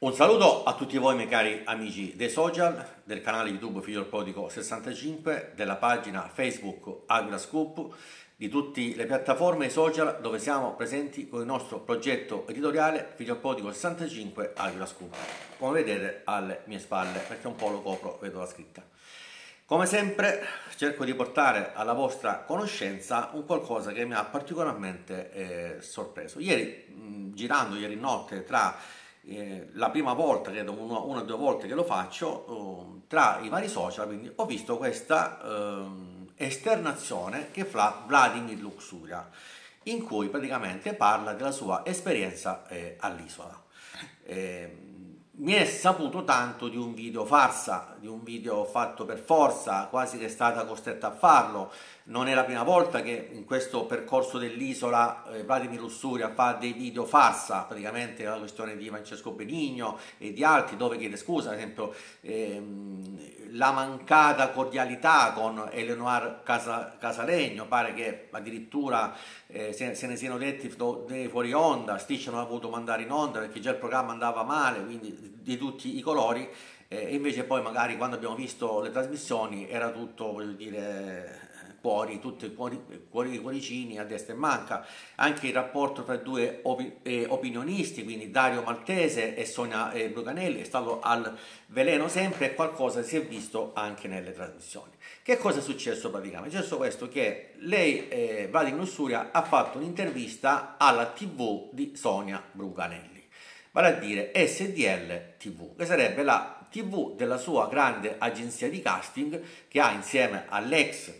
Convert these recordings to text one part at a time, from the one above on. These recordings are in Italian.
Un saluto a tutti voi miei cari amici dei social, del canale YouTube Figlio del Prodigo 65, della pagina Facebook Agula Scoop, di tutte le piattaforme social dove siamo presenti con il nostro progetto editoriale Figlio del Prodigo 65 Agula Scoop. Come vedete alle mie spalle, perché un po' lo copro, vedo la scritta. Come sempre cerco di portare alla vostra conoscenza un qualcosa che mi ha particolarmente eh, sorpreso. Ieri, mh, girando ieri notte tra eh, la prima volta, credo una, una o due volte che lo faccio, uh, tra i vari social, quindi ho visto questa uh, esternazione che fa Vladimir Luxuria, in cui praticamente parla della sua esperienza eh, all'isola. Eh, mi è saputo tanto di un video farsa, di un video fatto per forza, quasi che è stata costretta a farlo. Non è la prima volta che in questo percorso dell'isola eh, Vladimir Lussuria fa dei video farsa, praticamente la questione di Francesco Benigno e di altri, dove chiede scusa, ad esempio ehm, la mancata cordialità con Eleonore Casa, Casalegno, pare che addirittura eh, se, se, ne siano detti fuori onda, Stitch non ha voluto mandare in onda perché già il programma andava male, quindi di tutti i colori, eh, invece poi magari quando abbiamo visto le trasmissioni era tutto, voglio dire, cuori, tutti cuori, cuori, cuoricini a destra e manca, anche il rapporto tra i due opi, eh, opinionisti, quindi Dario Maltese e Sonia eh, Brucanelli, è stato al veleno sempre e qualcosa si è visto anche nelle trasmissioni. Che cosa è successo praticamente? È successo questo che lei, eh, Vladimir Lussuria, ha fatto un'intervista alla tv di Sonia Brucanelli vale a dire SDL TV, che sarebbe la TV della sua grande agenzia di casting che ha insieme all'ex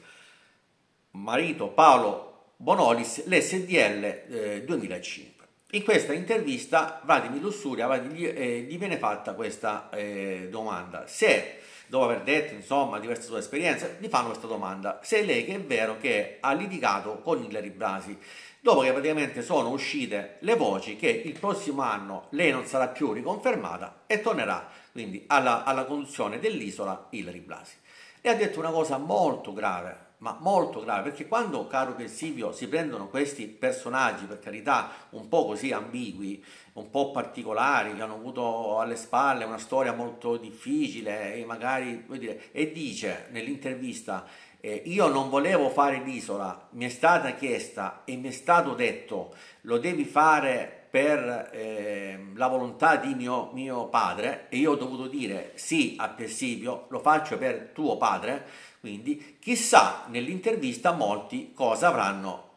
marito Paolo Bonolis l'SDL eh, 2005. In questa intervista Vladimir Lussuria gli, eh, gli viene fatta questa eh, domanda, se dopo aver detto insomma diverse sue esperienze, gli fanno questa domanda, se lei che è vero che ha litigato con Hilary Brasi, dopo che praticamente sono uscite le voci che il prossimo anno lei non sarà più riconfermata e tornerà quindi alla, alla conduzione dell'isola Hilary Blasi. E ha detto una cosa molto grave, ma molto grave, perché quando, caro Silvio, si prendono questi personaggi, per carità, un po' così ambigui, un po' particolari, che hanno avuto alle spalle una storia molto difficile e magari, dire, e dice nell'intervista eh, io non volevo fare l'isola, mi è stata chiesta e mi è stato detto lo devi fare per eh, la volontà di mio, mio, padre e io ho dovuto dire sì a Persivio, lo faccio per tuo padre, quindi chissà nell'intervista molti cosa avranno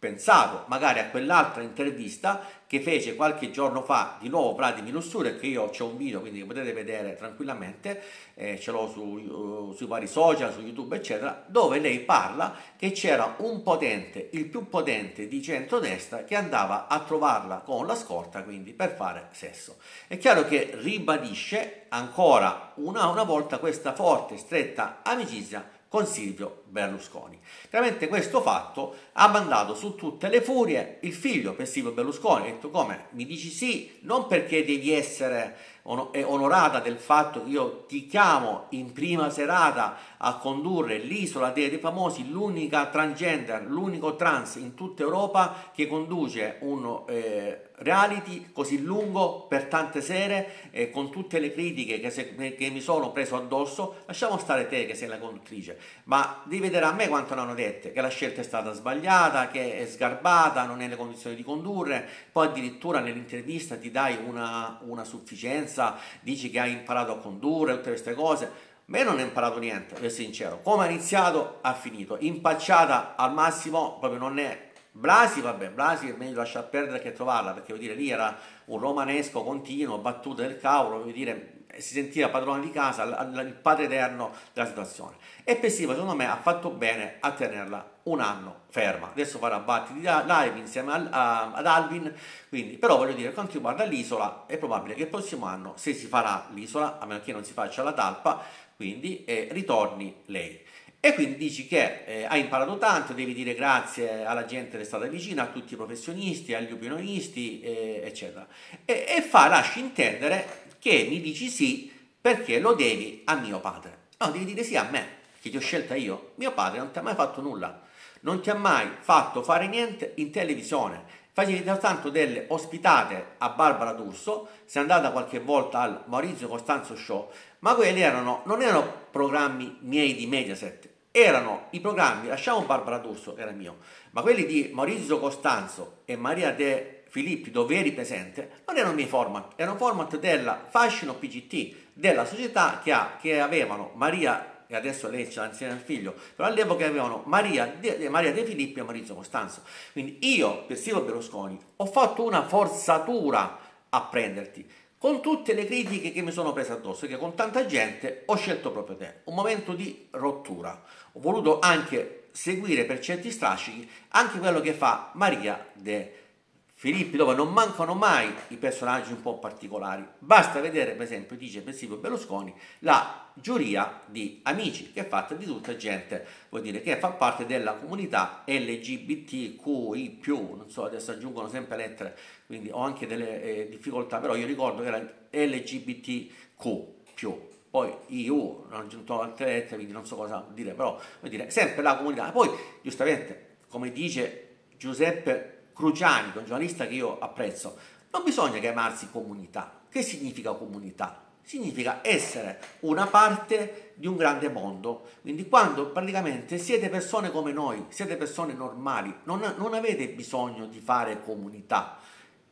pensato magari a quell'altra intervista che fece qualche giorno fa di nuovo Vladimir Lussure che io ho un video quindi potete vedere tranquillamente eh, ce l'ho su, uh, sui vari social su youtube eccetera dove lei parla che c'era un potente il più potente di centrodestra che andava a trovarla con la scorta quindi per fare sesso. È chiaro che ribadisce ancora una, una volta questa forte stretta amicizia con Silvio Berlusconi. Chiaramente questo fatto ha mandato su tutte le furie il figlio per Silvio Berlusconi, ha detto come? Mi dici sì, non perché devi essere onorata del fatto che io ti chiamo in prima serata a condurre l'isola dei famosi, l'unica transgender, l'unico trans in tutta Europa che conduce un eh, reality così lungo per tante sere eh, con tutte le critiche che, se, che, mi sono preso addosso, lasciamo stare te che sei la conduttrice, ma devi vedere a me quanto ne hanno dette, che la scelta è stata sbagliata, che è sgarbata, non è nelle condizioni di condurre, poi addirittura nell'intervista ti dai una, una sufficienza, dici che hai imparato a condurre, tutte queste cose, me non ho imparato niente, per essere sincero. Come ha iniziato, ha finito. Impacciata al massimo, proprio non è Blasi, vabbè, Blasi è meglio lasciar perdere che trovarla, perché vuol dire lì era un romanesco continuo, battute del cavolo, vuol dire si sentiva padrone di casa, il padre eterno della situazione. E Pessiva, secondo me, ha fatto bene a tenerla un anno ferma. Adesso farà battiti live insieme al, a, ad Alvin, quindi, però voglio dire, quanto riguarda l'isola, è probabile che il prossimo anno, se si farà l'isola, a meno che non si faccia la talpa, quindi eh, ritorni lei. E quindi dici che eh, hai imparato tanto, devi dire grazie alla gente che è stata vicina, a tutti i professionisti, agli opinionisti, eh, eccetera. E, e fa, lasci intendere che mi dici sì perché lo devi a mio padre. No, devi dire sì a me, che ti ho scelta io. Mio padre non ti ha mai fatto nulla, non ti ha mai fatto fare niente in televisione facevi soltanto delle ospitate a Barbara D'Urso, sei andata qualche volta al Maurizio Costanzo Show, ma quelli erano, non erano programmi miei di Mediaset, erano i programmi, lasciamo Barbara D'Urso, che era mio, ma quelli di Maurizio Costanzo e Maria De Filippi, dove eri presente, non erano i miei format, erano format della Fascino PGT, della società che, ha, che avevano Maria e adesso lei c'è insieme al figlio, però all'epoca avevano Maria De, Maria De Filippi e Maurizio Costanzo. Quindi io, per Silvio Berlusconi, ho fatto una forzatura a prenderti, con tutte le critiche che mi sono prese addosso, che con tanta gente ho scelto proprio te. Un momento di rottura. Ho voluto anche seguire per certi strascichi anche quello che fa Maria De Filippi Filippi dove non mancano mai i personaggi un po' particolari. Basta vedere, per esempio, dice per Silvio Berlusconi, la giuria di amici, che è fatta di tutta gente, vuol dire, che fa parte della comunità LGBTQI+, non so, adesso aggiungono sempre lettere, quindi ho anche delle eh, difficoltà, però io ricordo che era LGBTQ+. Poi non ho aggiunto altre lettere, quindi non so cosa dire, però vuol dire sempre la comunità. Poi, giustamente, come dice Giuseppe Cruciani, che è un giornalista che io apprezzo, non bisogna chiamarsi comunità. Che significa comunità? Significa essere una parte di un grande mondo. Quindi quando praticamente siete persone come noi, siete persone normali, non, non avete bisogno di fare comunità.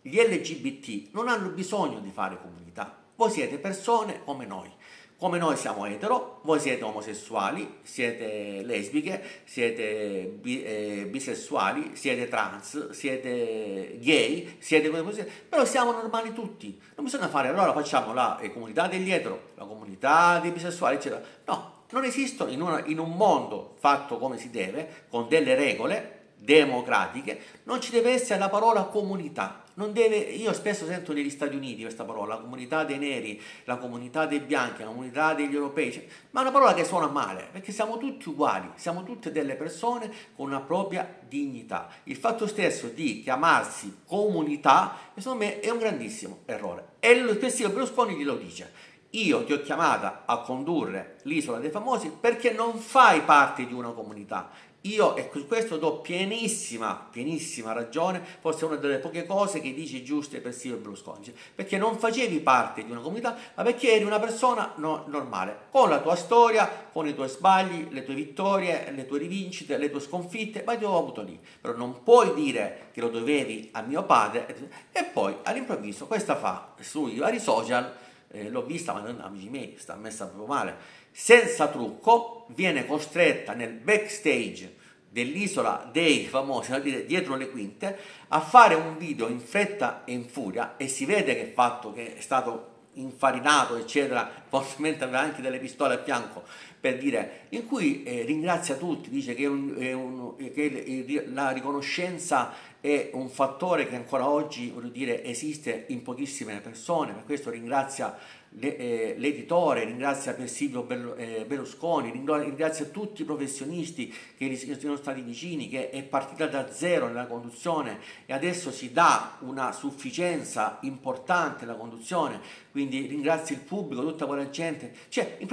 Gli LGBT non hanno bisogno di fare comunità. Voi siete persone come noi come noi siamo etero, voi siete omosessuali, siete lesbiche, siete bi, eh, bisessuali, siete trans, siete gay, siete così, però siamo normali tutti. Non bisogna fare, allora facciamo la eh, comunità degli etero, la comunità dei bisessuali, eccetera. No, non esistono in, una, in un mondo fatto come si deve, con delle regole democratiche, non ci deve essere la parola comunità. Deve, io spesso sento negli Stati Uniti questa parola, la comunità dei neri, la comunità dei bianchi, la comunità degli europei, cioè, ma è una parola che suona male, perché siamo tutti uguali, siamo tutte delle persone con una propria dignità. Il fatto stesso di chiamarsi comunità, secondo me, è un grandissimo errore. E lo stesso Berlusconi glielo dice. Io ti ho chiamata a condurre l'isola dei famosi perché non fai parte di una comunità, io e su questo do pienissima, pienissima ragione, forse una delle poche cose che dice giuste per Silvio Berlusconi, perché non facevi parte di una comunità, ma perché eri una persona no, normale, con la tua storia, con i tuoi sbagli, le tue vittorie, le tue rivincite, le tue sconfitte, ma ti ho avuto lì. Però non puoi dire che lo dovevi a mio padre. E poi all'improvviso questa fa sui vari social, eh, l'ho vista, ma non amici miei, sta messa proprio male, senza trucco, viene costretta nel backstage dell'isola dei famosi, dietro le quinte, a fare un video in fretta e in furia e si vede che, fatto, che è stato infarinato, eccetera, probabilmente aveva anche delle pistole a fianco, per dire, in cui eh, ringrazia tutti, dice che, un, un, che, la riconoscenza è un fattore che ancora oggi dire, esiste in pochissime persone, per questo ringrazia l'editore, ringrazia Persilio eh, Berlusconi, ringrazia tutti i professionisti che gli sono stati vicini, che è partita da zero nella conduzione e adesso si dà una sufficienza importante alla conduzione, quindi ringrazia il pubblico, tutta quella gente, cioè il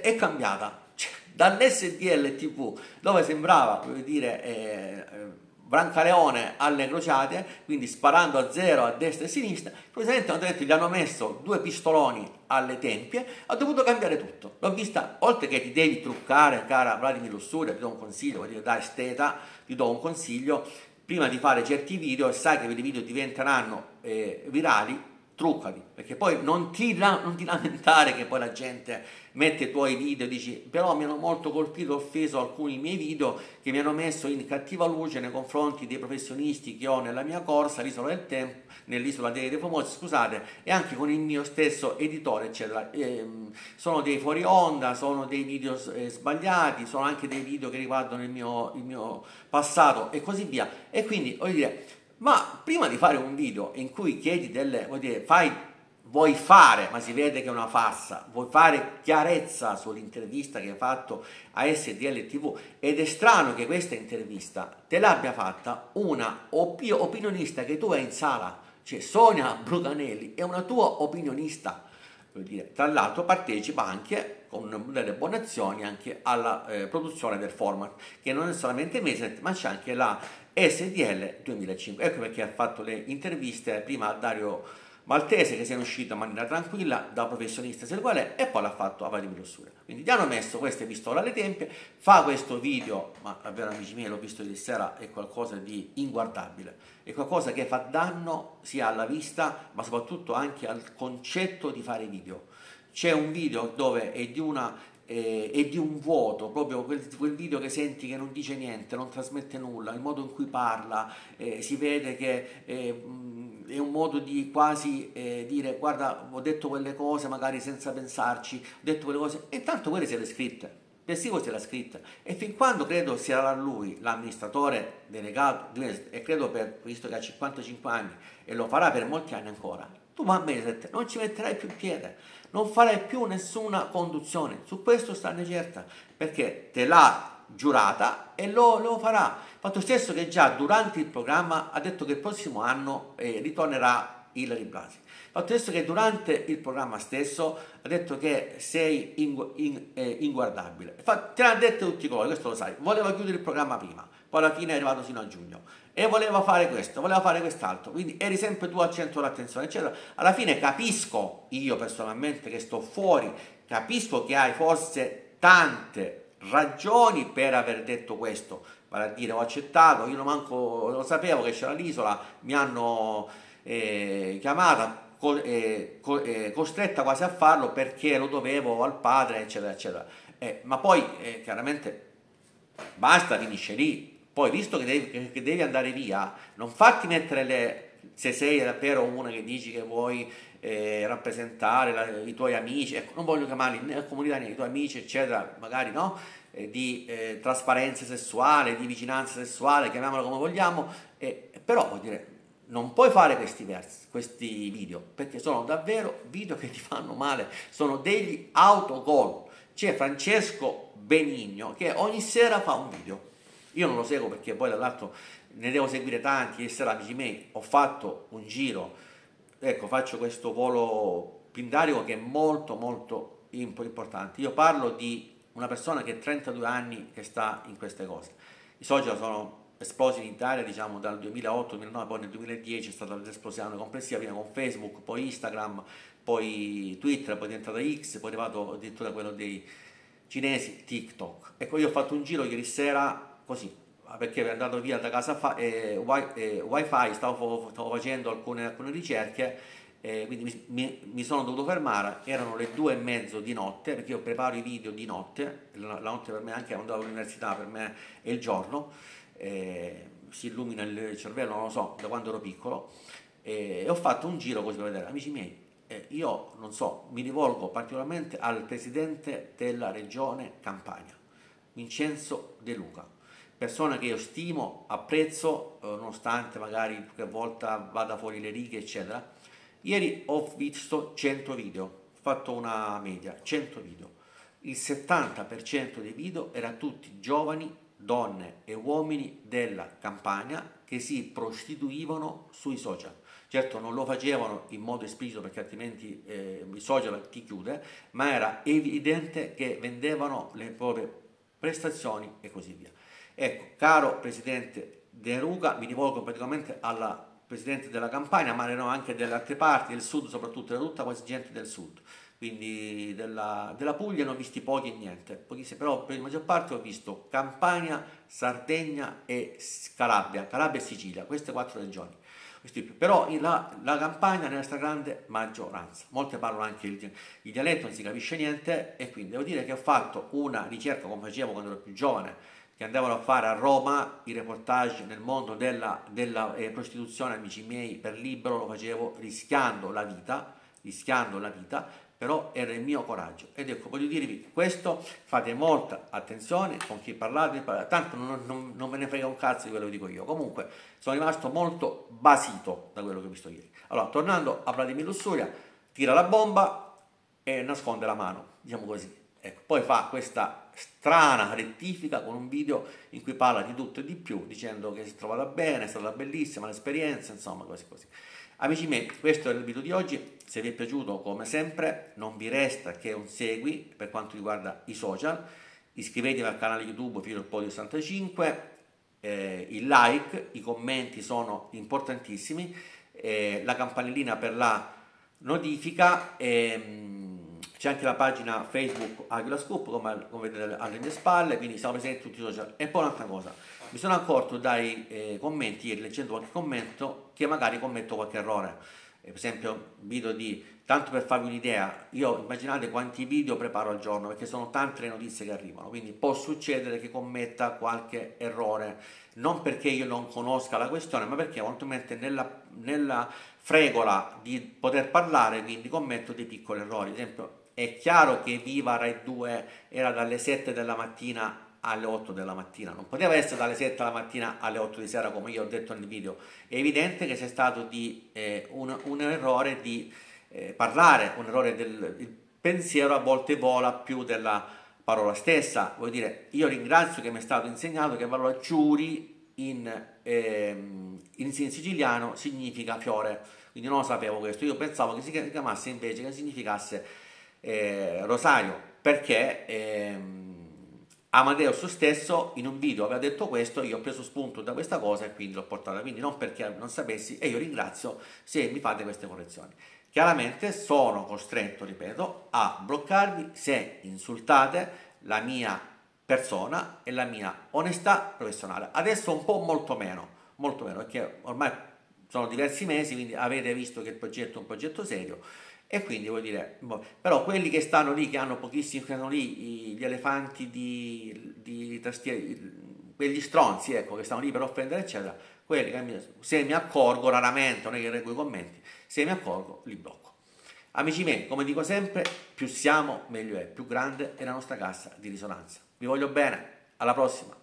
è cambiata, cioè, dall'SDL TV dove sembrava, voglio dire, eh, eh Brancaleone alle crociate, quindi sparando a zero a destra e a sinistra, presidente hanno detto, gli hanno messo due pistoloni alle tempie, ha dovuto cambiare tutto. L'ho vista, oltre che ti devi truccare, cara Vladimir Lussuria, ti do un consiglio, vuol dire da esteta, ti do un consiglio, prima di fare certi video e sai che i video diventeranno eh, virali, truccati, perché poi non ti, non ti, lamentare che poi la gente mette i tuoi video e dici però mi hanno molto colpito, offeso alcuni miei video che mi hanno messo in cattiva luce nei confronti dei professionisti che ho nella mia corsa, l'isola del tempo, nell'isola dei, dei famosi, scusate, e anche con il mio stesso editore, eccetera. Eh, sono dei fuori onda, sono dei video eh, sbagliati, sono anche dei video che riguardano il mio, il mio passato e così via. E quindi, voglio dire, ma prima di fare un video in cui chiedi delle, vuol dire, fai, vuoi fare, ma si vede che è una farsa, vuoi fare chiarezza sull'intervista che hai fatto a SDL TV ed è strano che questa intervista te l'abbia fatta una op- opinionista che tu hai in sala, cioè Sonia Bruganelli, è una tua opinionista. dire, tra l'altro partecipa anche con delle buone azioni anche alla eh, produzione del format, che non è solamente Meset, ma c'è anche la SDL 2005. Ecco perché ha fatto le interviste prima a Dario Maltese che si è uscito in maniera tranquilla da professionista sessuale e poi l'ha fatto a Vladimir Ossura. Quindi gli hanno messo queste pistole alle tempie, fa questo video, ma davvero amici miei l'ho visto ieri sera, è qualcosa di inguardabile, è qualcosa che fa danno sia alla vista ma soprattutto anche al concetto di fare video. C'è un video dove è di una eh, e di un vuoto, proprio quel, quel, video che senti che non dice niente, non trasmette nulla, il modo in cui parla, eh, si vede che eh, è un modo di quasi eh, dire guarda ho detto quelle cose magari senza pensarci, ho detto quelle cose e tanto quelle se le scritte. Persico se l'ha scritta e fin quando credo sia lui l'amministratore delegato e credo per, visto che ha 55 anni e lo farà per molti anni ancora, tu Mammeset non ci metterai più piede, non farai più nessuna conduzione, su questo stanne certa, perché te l'ha giurata e lo, lo farà. Fatto stesso che già durante il programma ha detto che il prossimo anno eh, ritornerà Ilari Blasi. Fatto stesso che durante il programma stesso ha detto che sei in, in, eh, inguardabile. te l'ha detto tutti i colori, questo lo sai. Voleva chiudere il programma prima, poi alla fine è arrivato fino a giugno e voleva fare questo, voleva fare quest'altro, quindi eri sempre tu al centro dell'attenzione, eccetera. Alla fine capisco, io personalmente che sto fuori, capisco che hai forse tante ragioni per aver detto questo, vale a dire ho accettato, io non manco lo sapevo che c'era l'isola, mi hanno eh, chiamata, co, eh, co, eh, costretta quasi a farlo perché lo dovevo al padre, eccetera, eccetera. Eh, ma poi eh, chiaramente basta, finisce lì, poi, visto che devi, che devi andare via, non farti mettere le... Se sei davvero una che dici che vuoi eh, rappresentare la, i tuoi amici, ecco, non voglio chiamarli né comunità né i tuoi amici, eccetera, magari no, eh, di eh, trasparenza sessuale, di vicinanza sessuale, chiamiamola come vogliamo, però vuol dire, non puoi fare questi, versi, questi video, perché sono davvero video che ti fanno male, sono degli autogol. C'è Francesco Benigno che ogni sera fa un video io non lo seguo perché poi dall'altro ne devo seguire tanti, essere amici miei, ho fatto un giro, ecco faccio questo volo pindarico che è molto molto importante. Io parlo di una persona che ha 32 anni che sta in queste cose. I social sono esplosi in Italia diciamo dal 2008-2009, poi nel 2010 è stata l'esplosione complessiva, prima con Facebook, poi Instagram, poi Twitter, poi è diventata X, poi è arrivato addirittura quello dei cinesi, TikTok. Ecco, io ho fatto un giro ieri sera così, perché ero andato via da casa fa, eh, wifi, wifi stavo, stavo, facendo alcune, alcune ricerche, eh, quindi mi, mi, mi, sono dovuto fermare, erano le due e mezzo di notte, perché io preparo i video di notte, la, la notte per me anche quando andavo all'università per me è il giorno, eh, si illumina il cervello, non lo so, da quando ero piccolo, e ho fatto un giro così per vedere, amici miei, eh, io non so, mi rivolgo particolarmente al presidente della regione Campania, Vincenzo De Luca persona che io stimo, apprezzo, eh, nonostante magari qualche volta vada fuori le righe, eccetera. Ieri ho visto 100 video, ho fatto una media, 100 video. Il 70% dei video era tutti giovani, donne e uomini della campagna che si prostituivano sui social. Certo non lo facevano in modo esplicito perché altrimenti eh, i social ti chiude, ma era evidente che vendevano le proprie prestazioni e così via. Ecco, caro Presidente De Ruga, mi rivolgo praticamente alla Presidente della Campania, ma erano anche delle altre parti, del sud soprattutto, era tutta quasi gente del sud, quindi della, della Puglia ne ho visti pochi e niente, pochissimi, però per la maggior parte ho visto Campania, Sardegna e Calabria, Calabria e Sicilia, queste quattro regioni. Però la, la Campania nella stragrande maggioranza, molte parlano anche il, il dialetto, non si capisce niente e quindi devo dire che ho fatto una ricerca come facevo quando ero più giovane, che andavano a fare a Roma i reportage nel mondo della, della eh, prostituzione, amici miei, per libero lo facevo rischiando la vita, rischiando la vita, però era il mio coraggio. Ed ecco, voglio dirvi questo, fate molta attenzione con chi parlate, tanto non, non, non me ne frega un cazzo di quello che dico io. Comunque sono rimasto molto basito da quello che ho visto ieri. Allora, tornando a Vladimir Lussuria, tira la bomba e nasconde la mano, diciamo così. Ecco, poi fa questa strana rettifica con un video in cui parla di tutto e di più, dicendo che si è trovata bene, è stata bellissima l'esperienza, insomma, così così. Amici miei, questo è il video di oggi, se vi è piaciuto come sempre non vi resta che un segui per quanto riguarda i social, iscrivetevi al canale YouTube del Podio 65, eh, il like, i commenti sono importantissimi, eh, la campanellina per la notifica, ehm, c'è anche la pagina Facebook Scoop come, come vedete alle mie spalle, quindi siamo presenti tutti i social. E poi un'altra cosa, mi sono accorto dai eh, commenti, ieri leggendo qualche commento, che magari commetto qualche errore. Eh, per esempio, video di, tanto per farvi un'idea, io immaginate quanti video preparo al giorno, perché sono tante le notizie che arrivano, quindi può succedere che commetta qualche errore, non perché io non conosca la questione, ma perché eventualmente nella, nella fregola di poter parlare, quindi commetto dei piccoli errori. Ad esempio, è chiaro che Viva Rai 2 era dalle 7 della mattina alle 8 della mattina, non poteva essere dalle 7 della mattina alle 8 di sera come io ho detto nel video, è evidente che c'è stato di, eh, un, un, errore di eh, parlare, un errore del il pensiero a volte vola più della parola stessa, vuol dire io ringrazio che mi è stato insegnato che la parola ciuri in, ehm, in siciliano significa fiore, quindi non sapevo questo, io pensavo che si chiamasse invece che significasse eh, Rosario, perché... Ehm, Amadeus stesso in un video aveva detto questo, io ho preso spunto da questa cosa e quindi l'ho portata, quindi non perché non sapessi e io ringrazio se mi fate queste correzioni. Chiaramente sono costretto, ripeto, a bloccarvi se insultate la mia persona e la mia onestà professionale. Adesso un po' molto meno, molto meno, perché ormai sono diversi mesi, quindi avete visto che il progetto è un progetto serio e quindi vuol dire, boh, però quelli che stanno lì, che hanno pochissimi, che hanno lì gli elefanti di, di tastiera, quegli stronzi, ecco, che stanno lì per offendere, eccetera, quelli che se mi accorgo, raramente, non è che reggo i commenti, se mi accorgo, li blocco. Amici miei, come dico sempre, più siamo, meglio è, più grande è la nostra cassa di risonanza. Vi voglio bene, alla prossima!